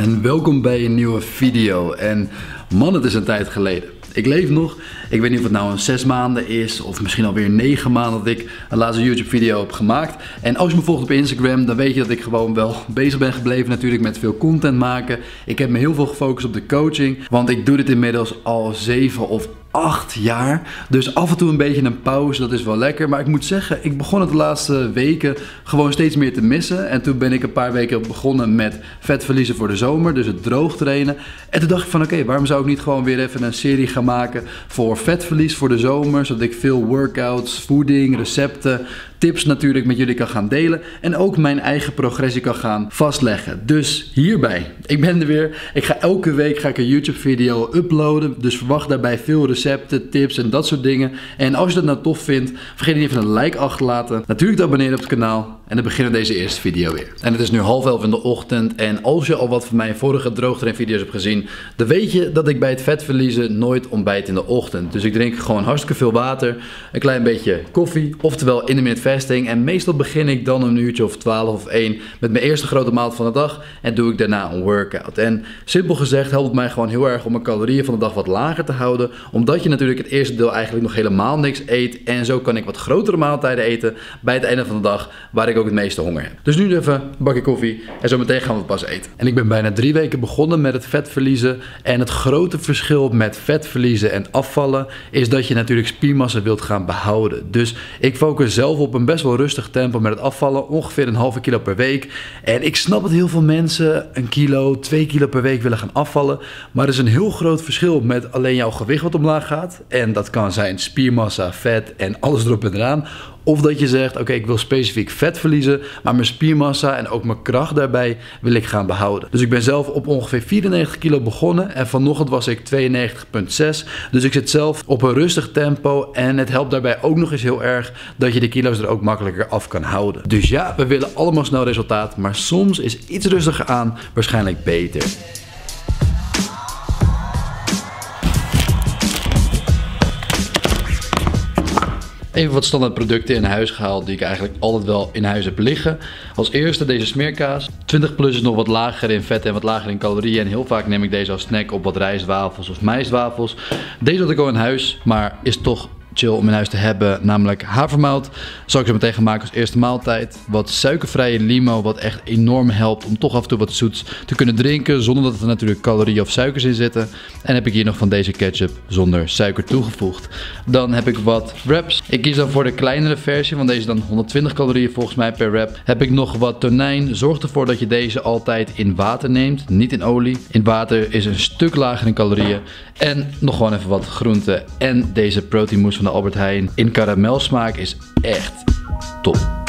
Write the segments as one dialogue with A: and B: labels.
A: en welkom bij een nieuwe video. En man, het is een tijd geleden. Ik leef nog. Ik weet niet of het nou een zes maanden is of misschien alweer negen maanden dat ik een laatste YouTube video heb gemaakt. En als je me volgt op Instagram, dan weet je dat ik gewoon wel bezig ben gebleven natuurlijk met veel content maken. Ik heb me heel veel gefocust op de coaching, want ik doe dit inmiddels al zeven of acht jaar. Dus af en toe een beetje een pauze, dat is wel lekker. Maar ik moet zeggen, ik begon het de laatste weken gewoon steeds meer te missen. En toen ben ik een paar weken begonnen met vet verliezen voor de zomer. Dus het droog trainen. En toen dacht ik van oké, waarom zou ik niet gewoon weer even een serie gaan maken voor vetverlies voor de zomer. Zodat ik veel workouts, voeding, recepten, tips natuurlijk met jullie kan gaan delen. En ook mijn eigen progressie kan gaan vastleggen. Dus hierbij, ik ben er weer. Ik ga elke week ga ik een YouTube video uploaden. Dus verwacht daarbij veel recepten, tips en dat soort dingen. En als je dat nou tof vindt, vergeet niet even een like achter te laten. Natuurlijk te abonneren op het kanaal. En dan beginnen deze eerste video weer. En het is nu half elf in de ochtend. En als je al wat van mijn vorige droogtrain video's hebt gezien, dan weet je dat ik bij het vet verliezen nooit ontbijt in de ochtend. Dus ik drink gewoon hartstikke veel water, een klein beetje koffie, oftewel intermittent fasting. En meestal begin ik dan een uurtje of 12 of 1 met mijn eerste grote maal van de dag. En doe ik daarna een workout. En simpel gezegd helpt het mij gewoon heel erg om mijn calorieën van de dag wat lager te houden. Omdat je natuurlijk het eerste deel eigenlijk nog helemaal niks eet. En zo kan ik wat grotere maaltijden eten bij het einde van de dag, waar ik ook het meeste honger. Dus nu even een bakje koffie en zo meteen gaan we pas eten. En ik ben bijna drie weken begonnen met het vet verliezen. En het grote verschil met vet verliezen en afvallen is dat je natuurlijk spiermassa wilt gaan behouden. Dus ik focus zelf op een best wel rustig tempo met het afvallen, ongeveer een halve kilo per week. En ik snap dat heel veel mensen een kilo, twee kilo per week willen gaan afvallen. Maar er is een heel groot verschil met alleen jouw gewicht wat omlaag gaat. En dat kan zijn spiermassa, vet en alles erop en eraan. Of dat je zegt, oké, ik wil specifiek vet verliezen, maar mijn spiermassa en ook mijn kracht daarbij wil ik gaan behouden. Dus ik ben zelf op ongeveer 94 kilo begonnen en vanochtend was ik 92,6. Dus ik zit zelf op een rustig tempo en het helpt daarbij ook nog eens heel erg dat je de kilo's er ook makkelijker af kan houden. Dus ja, we willen allemaal snel resultaat, maar soms is iets rustiger aan waarschijnlijk beter. Even wat standaard producten in huis gehaald die ik eigenlijk altijd wel in huis heb liggen. Als eerste deze smeerkaas. 20 plus is nog wat lager in vet en wat lager in calorieën. En heel vaak neem ik deze als snack op wat rijstwafels of maiswafels. Deze had ik al in huis, maar is toch om in huis te hebben, namelijk havermout. Zal ik zo meteen gaan maken als eerste maaltijd. Wat suikervrije limo, wat echt enorm helpt om toch af en toe wat zoets te kunnen drinken, zonder dat er natuurlijk calorieën of suikers in zitten. En heb ik hier nog van deze ketchup zonder suiker toegevoegd. Dan heb ik wat wraps. Ik kies dan voor de kleinere versie, want deze dan 120 calorieën volgens mij per wrap. Heb ik nog wat tonijn. Zorg ervoor dat je deze altijd in water neemt, niet in olie. In water is een stuk lager in calorieën. En nog gewoon even wat groenten en deze protein mousse van de Albert Heijn in karamelsmaak is echt top.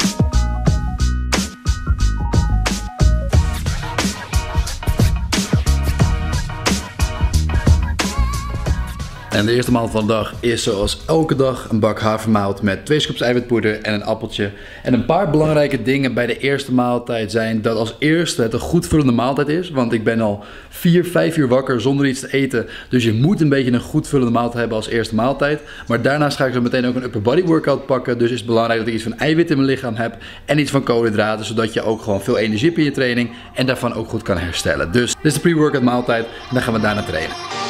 A: En de eerste maal van de dag is zoals elke dag een bak havermout met twee scoops eiwitpoeder en een appeltje. En een paar belangrijke dingen bij de eerste maaltijd zijn dat als eerste het een goed vullende maaltijd is. Want ik ben al 4, 5 uur wakker zonder iets te eten. Dus je moet een beetje een goed vullende maaltijd hebben als eerste maaltijd. Maar daarnaast ga ik zo meteen ook een upper body workout pakken. Dus is belangrijk dat ik iets van eiwit in mijn lichaam heb en iets van koolhydraten. Zodat je ook gewoon veel energie hebt in je training en daarvan ook goed kan herstellen. Dus dit is de pre-workout maaltijd en dan gaan we daarna trainen.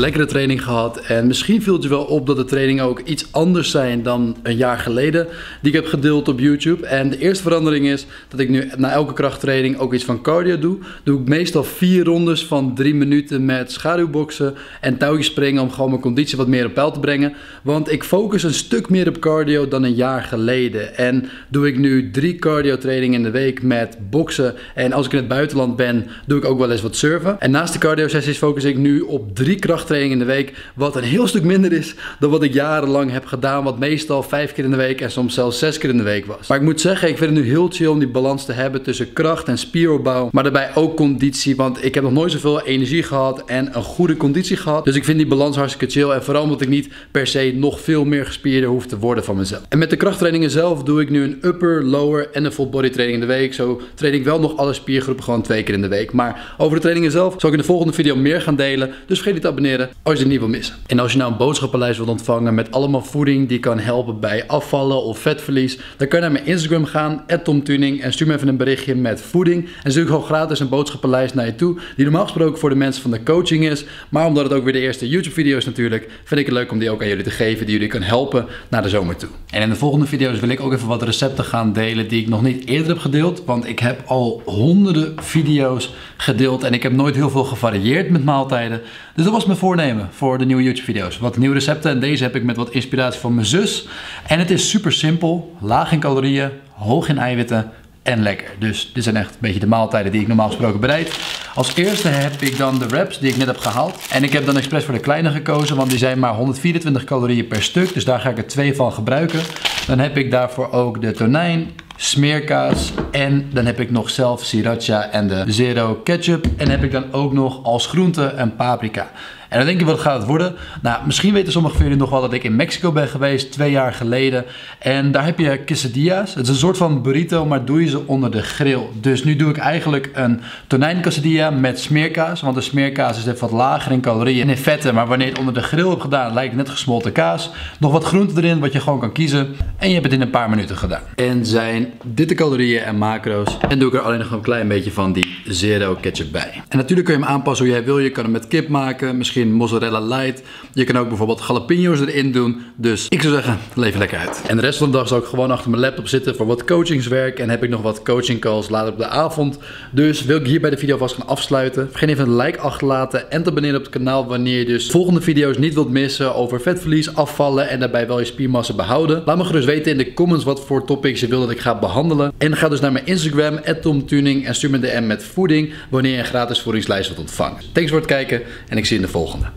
A: Lekkere training gehad. En misschien viel het je wel op dat de trainingen ook iets anders zijn dan een jaar geleden. Die ik heb gedeeld op YouTube. En de eerste verandering is dat ik nu na elke krachttraining ook iets van cardio doe. Doe ik meestal vier rondes van drie minuten met schaduwboksen en touwtjes springen om gewoon mijn conditie wat meer op peil te brengen. Want ik focus een stuk meer op cardio dan een jaar geleden. En doe ik nu drie cardio trainingen in de week met boksen. En als ik in het buitenland ben, doe ik ook wel eens wat surfen. En naast de cardio sessies focus ik nu op drie kracht krachttraining in de week. Wat een heel stuk minder is dan wat ik jarenlang heb gedaan. Wat meestal vijf keer in de week en soms zelfs zes keer in de week was. Maar ik moet zeggen, ik vind het nu heel chill om die balans te hebben tussen kracht en spieropbouw. Maar daarbij ook conditie. Want ik heb nog nooit zoveel energie gehad en een goede conditie gehad. Dus ik vind die balans hartstikke chill. En vooral omdat ik niet per se nog veel meer gespierder hoef te worden van mezelf. En met de krachttrainingen zelf doe ik nu een upper, lower en een full body training in de week. Zo train ik wel nog alle spiergroepen gewoon twee keer in de week. Maar over de trainingen zelf zal ik in de volgende video meer gaan delen. Dus vergeet niet te abonneren als je het niet wil missen. En als je nou een boodschappenlijst wilt ontvangen met allemaal voeding die kan helpen bij afvallen of vetverlies, dan kan je naar mijn Instagram gaan, @tomtuning en stuur me even een berichtje met voeding. En stuur ik gewoon gratis een boodschappenlijst naar je toe, die normaal gesproken voor de mensen van de coaching is. Maar omdat het ook weer de eerste YouTube video is natuurlijk, vind ik het leuk om die ook aan jullie te geven, die jullie kan helpen naar de zomer toe. En in de volgende video's wil ik ook even wat recepten gaan delen die ik nog niet eerder heb gedeeld, want ik heb al honderden video's gedeeld en ik heb nooit heel veel gevarieerd met maaltijden. Dus dat was mijn voornemen voor de nieuwe YouTube video's. Wat nieuwe recepten en deze heb ik met wat inspiratie van mijn zus. En het is super simpel, laag in calorieën, hoog in eiwitten en lekker. Dus dit zijn echt een beetje de maaltijden die ik normaal gesproken bereid. Als eerste heb ik dan de wraps die ik net heb gehaald. En ik heb dan expres voor de kleine gekozen, want die zijn maar 124 calorieën per stuk. Dus daar ga ik er twee van gebruiken. Dan heb ik daarvoor ook de tonijn, smeerkaas en dan heb ik nog zelf sriracha en de zero ketchup. En heb ik dan ook nog als groente een paprika. En dan denk je, wat gaat het worden? Nou, misschien weten sommigen van jullie nog wel dat ik in Mexico ben geweest, twee jaar geleden. En daar heb je quesadillas. Het is een soort van burrito, maar doe je ze onder de grill. Dus nu doe ik eigenlijk een tonijn quesadilla met smeerkaas. Want de smeerkaas is even wat lager in calorieën en in vetten. Maar wanneer je het onder de grill hebt gedaan, lijkt het net gesmolten kaas. Nog wat groente erin, wat je gewoon kan kiezen. En je hebt het in een paar minuten gedaan. En zijn dit de calorieën en macro's. En doe ik er alleen nog een klein beetje van die zero ketchup bij. En natuurlijk kun je hem aanpassen hoe jij wil. Je kan hem met kip maken, misschien mozzarella light. Je kan ook bijvoorbeeld jalapeno's erin doen. Dus ik zou zeggen, leef lekker uit. En de rest van de dag zal ik gewoon achter mijn laptop zitten voor wat coachingswerk. En heb ik nog wat coaching calls later op de avond. Dus wil ik hier bij de video vast gaan afsluiten. Vergeet even een like achterlaten en te abonneren op het kanaal wanneer je dus volgende video's niet wilt missen over vetverlies, afvallen en daarbij wel je spiermassa behouden. Laat me gerust weten in de comments wat voor topics je wil dat ik ga behandelen. En ga dus naar mijn Instagram, TomTuning en stuur me een DM met voeding wanneer je een gratis voedingslijst wilt ontvangen. Thanks voor het kijken en ik zie je in de volgende. tourne.